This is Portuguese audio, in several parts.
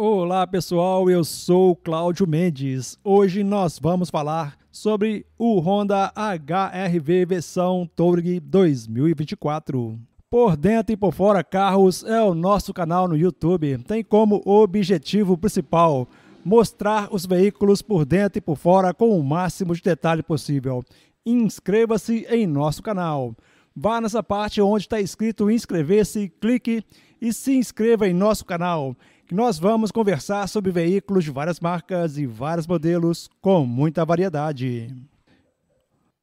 Olá pessoal, eu sou Cláudio Mendes. Hoje nós vamos falar sobre o Honda HR-V versão Touring 2024. Por dentro e por fora carros é o nosso canal no YouTube. Tem como objetivo principal mostrar os veículos por dentro e por fora com o máximo de detalhe possível. Inscreva-se em nosso canal. Vá nessa parte onde está escrito inscrever-se, clique e se inscreva em nosso canal nós vamos conversar sobre veículos de várias marcas e vários modelos com muita variedade.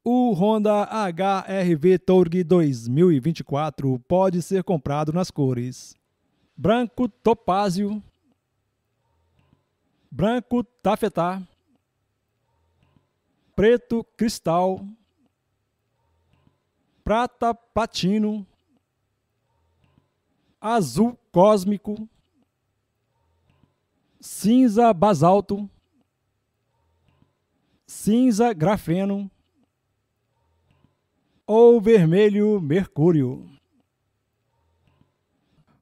O Honda HR-V Touring 2024 pode ser comprado nas cores branco topázio, branco tafetá, preto cristal, prata platino, azul cósmico, cinza basalto, cinza grafeno ou vermelho mercúrio.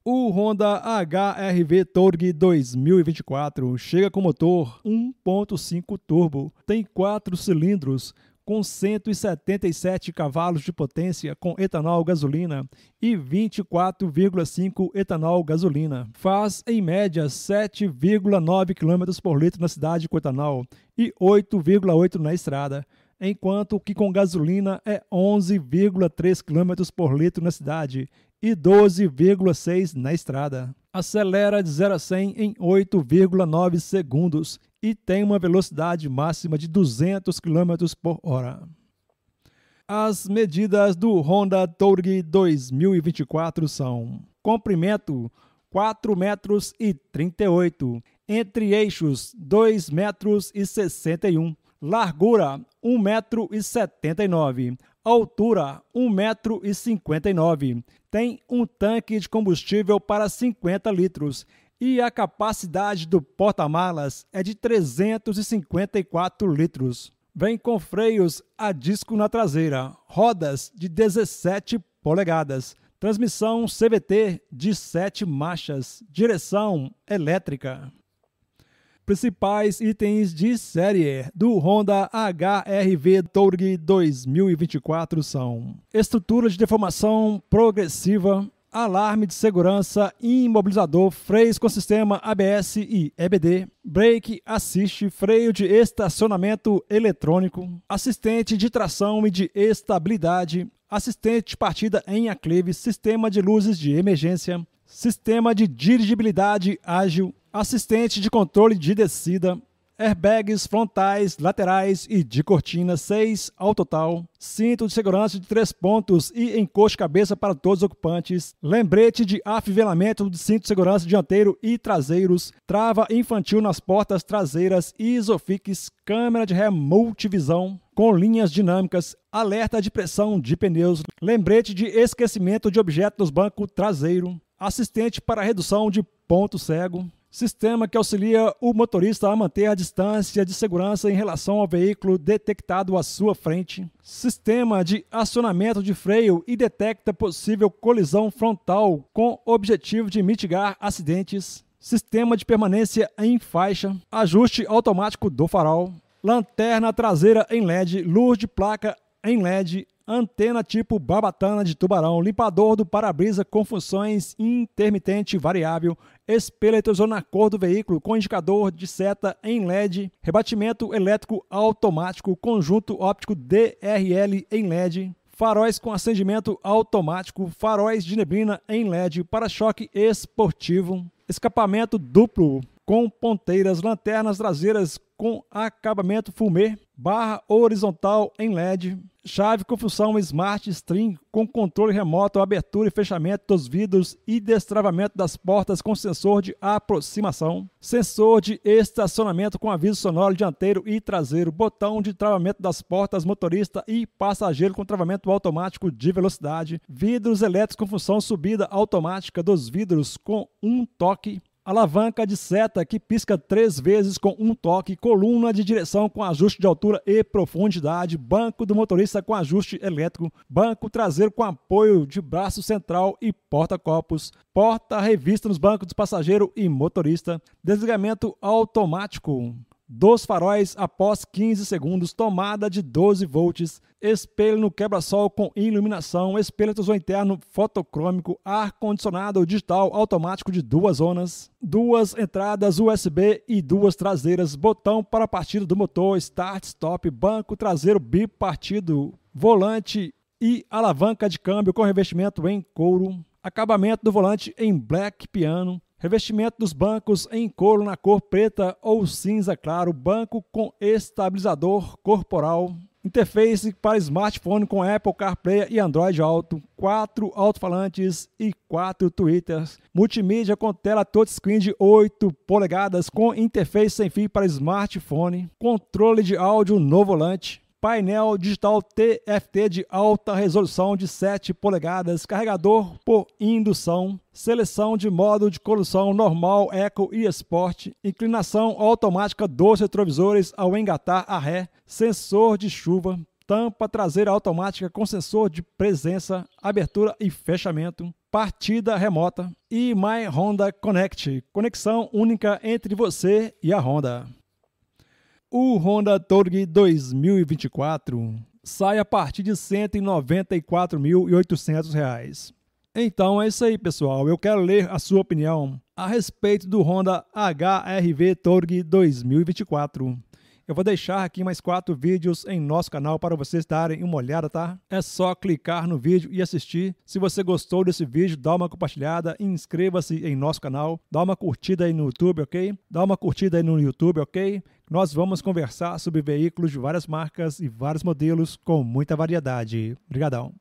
O Honda HR-V Touring 2024 chega com motor 1.5 turbo, tem 4 cilindros, com 177 cavalos de potência com etanol gasolina e 24,5 etanol gasolina. Faz em média 7,9 km por litro na cidade com etanol e 8,8 na estrada, enquanto que com gasolina é 11,3 km por litro na cidade e 12,6 na estrada. Acelera de 0 a 100 em 8,9 segundos e tem uma velocidade máxima de 200 km por hora. As medidas do Honda Touring 2024 são: comprimento 4 metros e 38, entre eixos 2 metros e 61, largura 1 metro e 79, altura 1 metro e 59, tem um tanque de combustível para 50 litros e a capacidade do porta-malas é de 354 litros. Vem com freios a disco na traseira, rodas de 17 polegadas, transmissão CVT de 7 marchas, direção elétrica. Principais itens de série do Honda HR-V Touring 2024 são: estrutura de deformação progressiva, alarme de segurança, imobilizador, freios com sistema ABS e EBD, brake assist, freio de estacionamento eletrônico, assistente de tração e de estabilidade, assistente de partida em aclive, sistema de luzes de emergência, sistema de dirigibilidade ágil, assistente de controle de descida, airbags frontais, laterais e de cortina 6 ao total, cinto de segurança de 3 pontos e encoste-cabeça para todos os ocupantes, lembrete de afivelamento de cinto de segurança dianteiro e traseiros, trava infantil nas portas traseiras, isofix, câmera de ré multivisão, com linhas dinâmicas, alerta de pressão de pneus, lembrete de esquecimento de objeto nos bancos traseiro, assistente para redução de ponto cego, Sistema que auxilia o motorista a manter a distância de segurança em relação ao veículo detectado à sua frente. Sistema de acionamento de freio e detecta possível colisão frontal com objetivo de mitigar acidentes. Sistema de permanência em faixa. Ajuste automático do farol. Lanterna traseira em LED, luz de placa em LED, antena tipo babatana de tubarão, limpador do para-brisa com funções intermitente variável, espelho na cor do veículo com indicador de seta em LED, rebatimento elétrico automático, conjunto óptico DRL em LED, faróis com acendimento automático, faróis de neblina em LED, para-choque esportivo, escapamento duplo com ponteiras, lanternas traseiras com acabamento fumê, barra horizontal em LED, chave com função Smart String com controle remoto, abertura e fechamento dos vidros e destravamento das portas com sensor de aproximação, sensor de estacionamento com aviso sonoro dianteiro e traseiro, botão de travamento das portas motorista e passageiro com travamento automático de velocidade, vidros elétricos com função subida automática dos vidros com um toque, alavanca de seta que pisca três vezes com um toque, coluna de direção com ajuste de altura e profundidade, banco do motorista com ajuste elétrico, banco traseiro com apoio de braço central e porta-copos, porta-revista nos bancos do passageiro e motorista, desligamento automático dos faróis após 15 segundos, tomada de 12 volts, espelho no quebra-sol com iluminação, espelho retrovisor interno fotocrômico, ar-condicionado digital automático de duas zonas, duas entradas USB e duas traseiras, botão para a partida do motor, start, stop, banco traseiro bipartido, volante e alavanca de câmbio com revestimento em couro, acabamento do volante em black piano, Revestimento dos bancos em couro na cor preta ou cinza claro, banco com estabilizador corporal, interface para smartphone com Apple CarPlay e Android Auto, quatro alto-falantes e quatro tweeters, multimídia com tela touchscreen de 8 polegadas com interface sem fio para smartphone, controle de áudio no volante, painel digital TFT de alta resolução de 7 polegadas, carregador por indução, seleção de modo de condução normal, eco e sport, inclinação automática dos retrovisores ao engatar a ré, sensor de chuva, tampa traseira automática com sensor de presença, abertura e fechamento, partida remota e My Honda Connect, conexão única entre você e a Honda. O Honda Torg 2024 sai a partir de R$ 194.800. Então é isso aí, pessoal. Eu quero ler a sua opinião a respeito do Honda HRV Torg 2024. Eu vou deixar aqui mais quatro vídeos em nosso canal para vocês darem uma olhada, tá? É só clicar no vídeo e assistir. Se você gostou desse vídeo, dá uma compartilhada, inscreva-se em nosso canal, dá uma curtida aí no YouTube, ok? Dá uma curtida aí no YouTube, ok? Nós vamos conversar sobre veículos de várias marcas e vários modelos com muita variedade. Obrigadão.